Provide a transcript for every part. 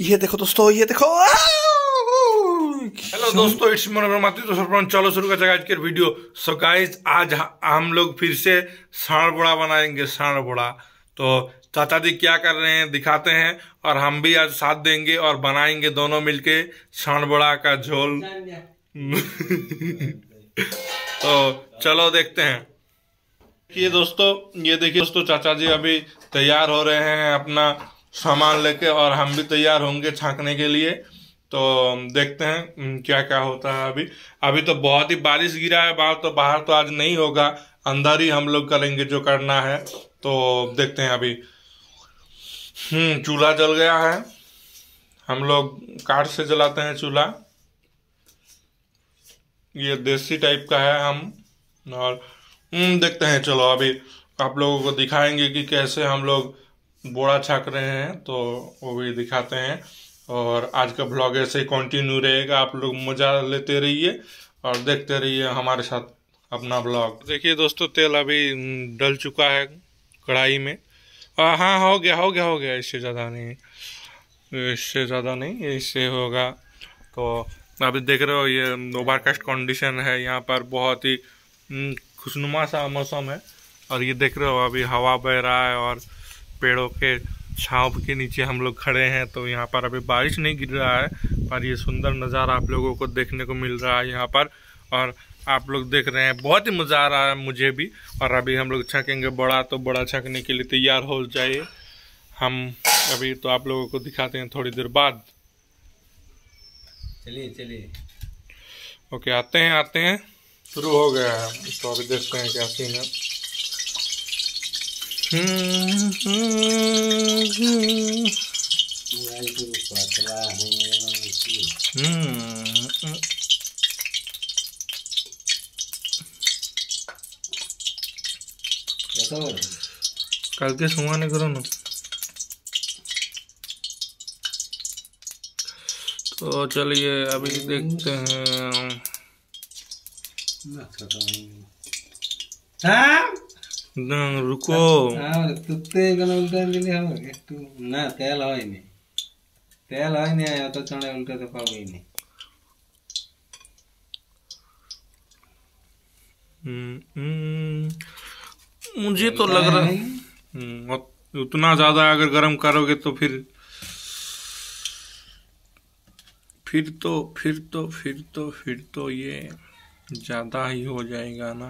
ये देखो दोस्तों ये देखो हेलो दोस्तों इट्स मनोरमाती तो सरपंच चलो शुरू कर आज के वीडियो। सो गाइस आज हम लोग फिर से साढ़ बड़ा बनाएँगे साढ़ बड़ा तो चाचा जी क्या कर रहे हैं, दिखाते हैं, और हम भी आज साथ देंगे और बनाएँगे दोनों मिलके साढ़ बड़ा का झोल। तो चलो देखते हैं। ये दोस्तों, ये देखिए दोस्तों, चाचा जी अभी तैयार हो रहे हैं अपना सामान लेके और हम भी तैयार होंगे छांकने के लिए। तो देखते हैं क्या क्या होता है अभी। अभी तो बहुत ही बारिश गिरा है, बाहर तो बाहर तो आज नहीं होगा। अंदर ही हम लोग करेंगे जो करना है। तो देखते हैं अभी। हम्म चूल्हा जल गया है। हम लोग काठ से जलाते हैं चूल्हा। ये देसी टाइप का है हम, और देखते हैं, चलो अभी आप लोगों को दिखाएँगे कि कैसे हम लोग बोड़ा छाक रहे हैं तो वो भी दिखाते हैं। और आज का ब्लॉग ऐसे ही कंटिन्यू रहेगा आप लोग मज़ा लेते रहिए और देखते रहिए हमारे साथ अपना ब्लॉग। देखिए दोस्तों तेल अभी डल चुका है कढ़ाई में। आ, हाँ हो गया हो गया हो गया इससे ज़्यादा नहीं। इससे ज़्यादा नहीं इससे होगा। तो अभी देख रहे हो ये ओवरकास्ट कंडीशन है यहाँ पर बहुत ही खुशनुमा सा मौसम है। और ये देख रहे हो अभी हवा बह रहा है और पेड़ों के छाँव के नीचे हम लोग खड़े हैं तो यहाँ पर अभी बारिश नहीं गिर रहा है पर ये सुंदर नज़ारा आप लोगों को देखने को मिल रहा है यहाँ पर और आप लोग देख रहे हैं बहुत ही मज़ा आ रहा है मुझे भी और अभी हम लोग छकेंगे बड़ा तो बड़ा छकने के लिए तैयार हो जाइए। हम अभी तो आप लोगों को दिखाते हैं थोड़ी देर बाद। चलिए चलिए। ओके आते हैं आते हैं। शुरू हो गया है तो अभी देखते हैं क्या सीन है। कल के सुहाने करो ना तो चलिए अभी देखते हैं না তেল হয়নি তেল হয়নি অত চড়ে উল্টাতে পারবেই নি मुझे तो लग रहा है उतना ज्यादा अगर गर्म करोगे तो फिर फिर तो फिर तो फिर तो फिर तो ये ज्यादा ही हो जाएगा ना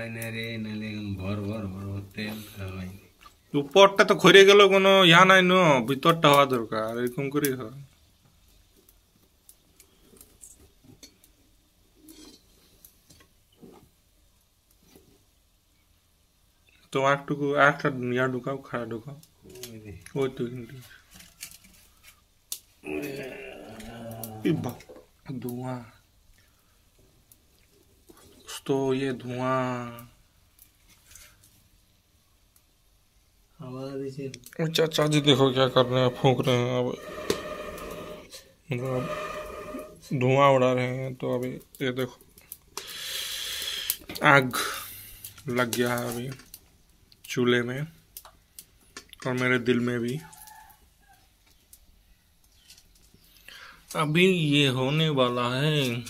হয় না রে নাহলে ভর ভর ভর ভর তেল হয়নি উপরটা তো খরে গেল কোনো ইয়া নাই ন ভিতরটা হওয়া দরকার এরকম করে হয়। তো একটুকু একটা ইয়া ঢুকাও খাড়া ঢুকাও। ওই তো কিন্তু। धुआं तो ये धुआँ। चाचा जी देखो क्या कर रहे हैं फूंक रहे हैं अब। मतलब धुआँ उड़ा रहे हैं तो अभी ये देखो। आग लग गया है अभी चूल्हे में और मेरे दिल में भी। अभी ये होने वाला है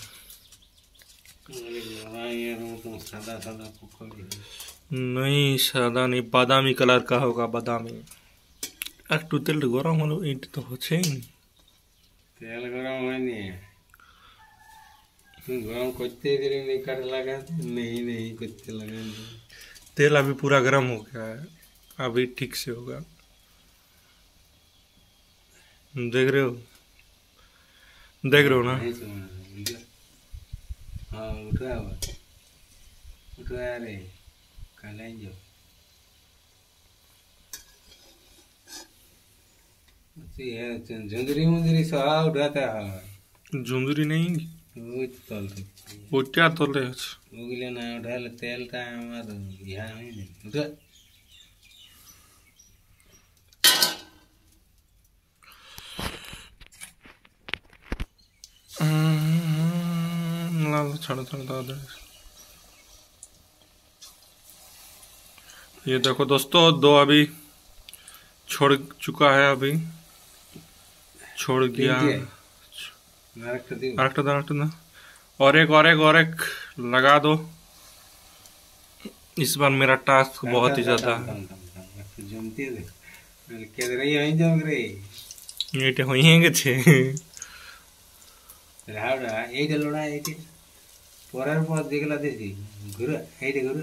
সাদা সাদা পকোড়ি नहीं सादा नहीं बादामी कलर का होगा बादामी একটু তেলটা গরম হলো এইটা তো হচ্ছেই না তেল গরম হয়নি तुम गरम करते दिले नहीं कर लगा नहीं नहीं करते लगा तेल अभी पूरा गर्म हो गया है अभी ठीक से होगा देख रहे हो देख रहे हो ना नहीं सुना हाँ उठा हुआ Kutare, Kalenjo. झुंझरी मुंजरी सहा उठाता है झुंझरी नहीं वो तल वो क्या तल रहे हो उगले ना उठा ले तेल ता हमार ध्यान ही नहीं उठा लाल छड़ छड़ दादा ये देखो दोस्तों दो अभी छोड़ चुका है अभी छोड़ गया নারকটা দিব আরেকটা দাও আরেকটা দাও और एक और एक और एक लगा दो इस बार मेरा टास्क बहुत ही ज्यादा है একটু জমতে দে নাহলে কেদরে হয়ে যাবে রে এটা হয়ে গেছে রাউডা এইটা লোড়া এইটা পরের পর যেগুলা দেখি ঘুরে এইটা ঘুরে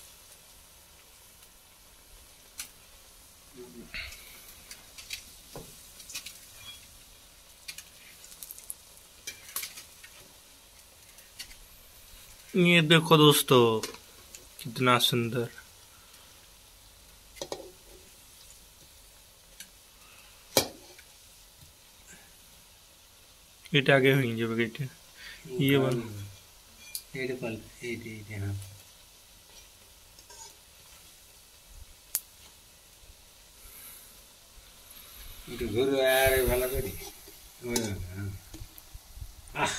ये देखो दोस्तों कितना सुंदर এটা আগে হয়ে যাবে এটা ये वाला এইটা পাল এইটা এইটা হ্যাঁ একটু ঘুরে আরে ভালো করি ওই হ্যাঁ আহ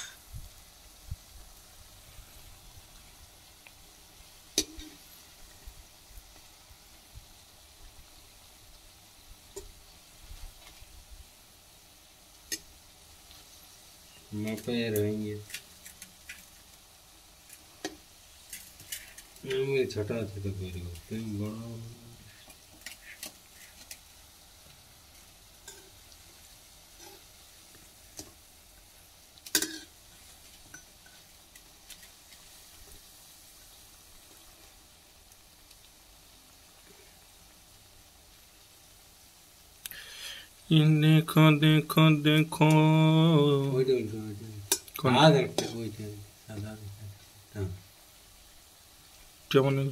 मकई रहेंगे। छोटा छोटा पेड़ बड़ा देखो देखो। देखो क्या मैंने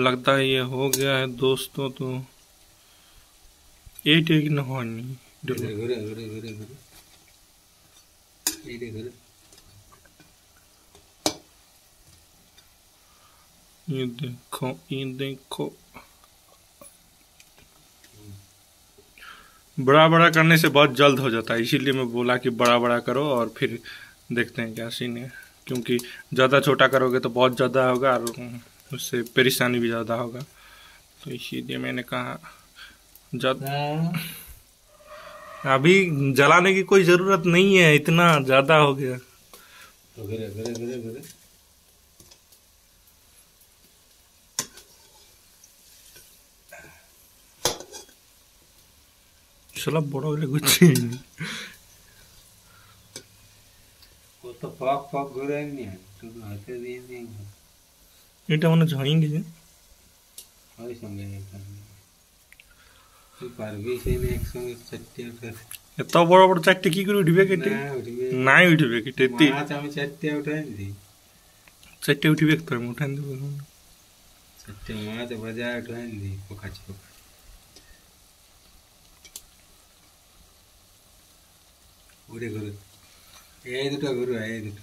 लगता है ये हो गया है दोस्तों तो। एट तो एक नहानी। ये देखो ये देखो। बड़ा बड़ा करने से बहुत जल्द हो जाता है। इसीलिए मैं बोला कि बड़ा बड़ा करो और फिर देखते हैं क्या सीन है। क्योंकि ज़्यादा छोटा करोगे तो बहुत ज़्यादा होगा और उससे परेशानी भी ज़्यादा होगा। तो इसीलिए मैंने कहा ज़्यादा अभी जलाने की कोई ज़रूरत नहीं है इतना ज़्यादा हो गया। চলো বড় হলে ঘুরছি ও তো ফক ফক ঘুরে নি শুধু হাতে দিয়ে এটা মনে হয়ে গেছে ওই সঙ্গে তুই পারবি সেই না একসঙ্গে চারটে উঠে এত বড় বড় চারটে কি করে উঠবে কেটে? নাই উঠবে কেটে মাছ আমি চারটে উঠাই দিই। চারটে উঠবে তো আমি উঠান দেবো চারটে মাছ বাজা উঠাই দিই পোকা চোখা ঘুরে ঘুরে এই দুটো ঘুরে এই দুটো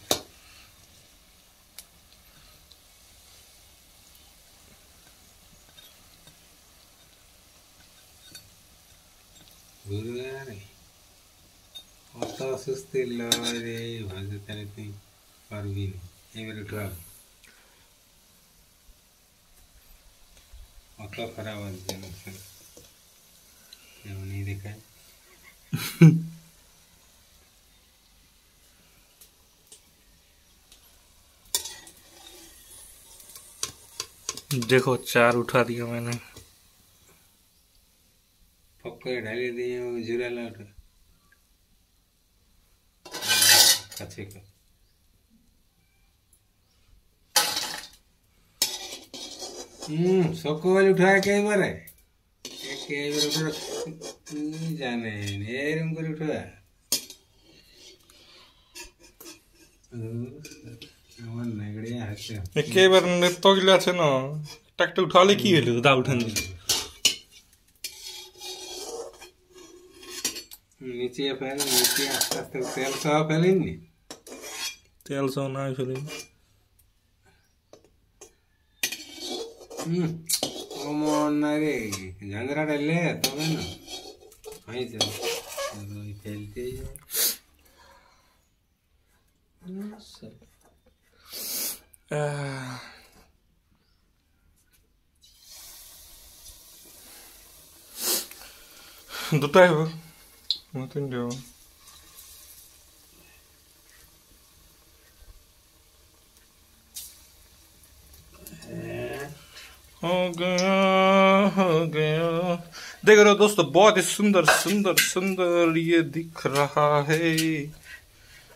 গুরুবারে অত সুস্থি লয় রে ভাবছে তাহলে তুই পারবি না এবারে উঠা অত খারাপ আসছে না এমনই দেখায় देखो, चार उठा दिया मैंने। पक्के ढाले दिए जीरा लाट अच्छे का हम्म सबको वाली उठाया कई बार है? कई बार उठा जाने नेर उनको उठाया একেবারে নৃত্য গিলা আছে না একটা উঠালে কি হলো দা উঠান নিচে ফেল নিচে আস্তে আস্তে তেল সহ ফেলেননি তেল সহ না ফেলে হুম অমর না রে ঝাঁঝরা ডালে তবে না হয়েছে ওই ফেলতে Uh, Дотаяло. Вот и дело. हो गया हो गया देख रहे हो दोस्तों बहुत ही सुंदर सुंदर सुंदर ये दिख रहा है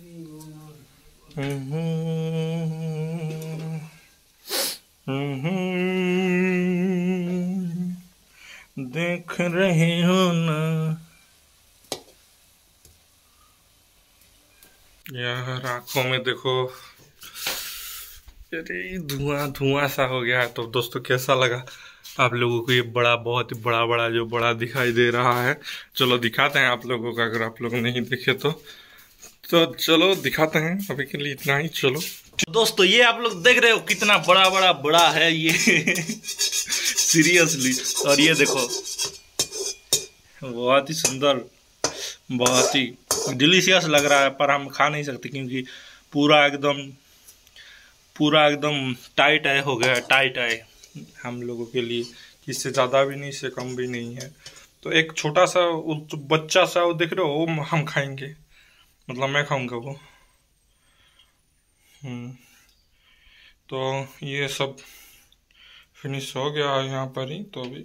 देख रहे हो ना। यार, आँखों में देखो। अरे, धुआँ धुआँ सा हो गया है। तो दोस्तों, कैसा लगा? आप लोगों को ये बड़ा, बहुत ही बड़ा बड़ा, जो बड़ा दिखाई दे रहा है। चलो, दिखाते हैं आप लोगों का, अगर आप लोग नहीं देखे तो। तो चलो, दिखाते हैं। अभी के लिए इतना ही, चलो। दोस्तों, ये आप लोग देख रहे हो कितना बड़ा बड़ा बड़ा है ये। सीरियसली और ये देखो। बहुत ही सुंदर, बहुत ही डिलीशियस लग रहा है, पर हम खा नहीं सकते, क्योंकि पूरा एकदम पूरा एकदम टाइट है, हो गया टाइट है। हम लोगों के लिए इससे ज़्यादा भी नहीं, इससे कम भी नहीं है। तो एक छोटा सा बच्चा सा वो देख रहे हो, वो हम खाएँगे। मतलब मैं खाऊँगा वो। हम्म। तो ये सब फिनिश हो गया यहाँ पर ही तो अभी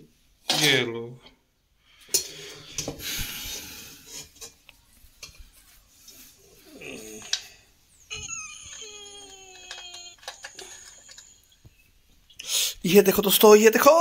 ये लो। ये देखो दोस्तों, ये देखो।